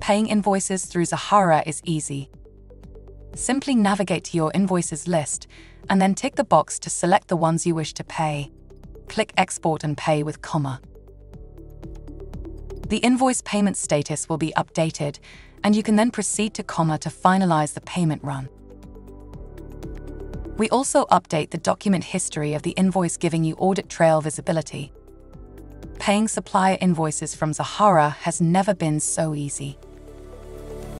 Paying invoices through Zahara is easy. Simply navigate to your invoices list and then tick the box to select the ones you wish to pay. Click Export and Pay with Comma. The invoice payment status will be updated, and you can then proceed to Comma to finalize the payment run. We also update the document history of the invoice giving you audit trail visibility. Paying supplier invoices from Zahara has never been so easy.